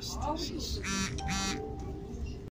Stasis.